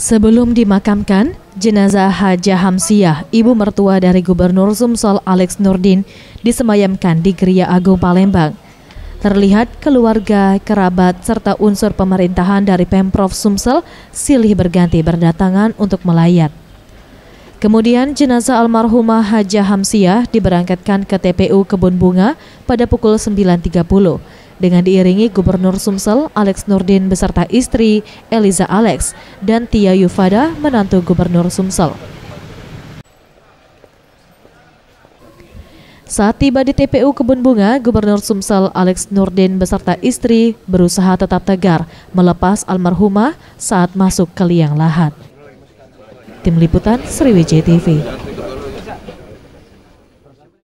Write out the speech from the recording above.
Sebelum dimakamkan, jenazah Haja Hamsiah, ibu mertua dari Gubernur Sumsel Alex Nurdin, disemayamkan di Geria Agung Palembang. Terlihat keluarga, kerabat, serta unsur pemerintahan dari Pemprov Sumsel silih berganti berdatangan untuk melayat. Kemudian jenazah almarhumah Haja Hamsiah diberangkatkan ke TPU Kebun Bunga pada pukul 9.30 dengan diiringi Gubernur Sumsel Alex Nurdin beserta istri Eliza Alex dan Tia Yufada menantu Gubernur Sumsel. Saat tiba di TPU Kebun Bunga, Gubernur Sumsel Alex Nurdin beserta istri berusaha tetap tegar melepas almarhumah saat masuk ke liang lahat. Tim Liputan Sriwijaya TV.